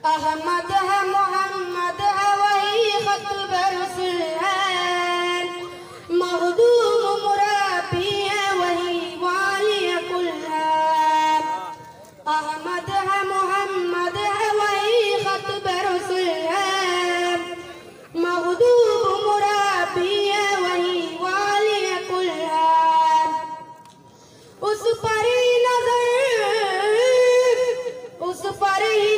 अहमद है मोहम्मद है वही खतब रसूल है मुराबी है वही वाली कुल है अहमद है मोहम्मद है वही खतब रसूल है मुराबी है वही वाली कुल है उस पर ही नज़र, उस पर ही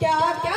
क्या क्या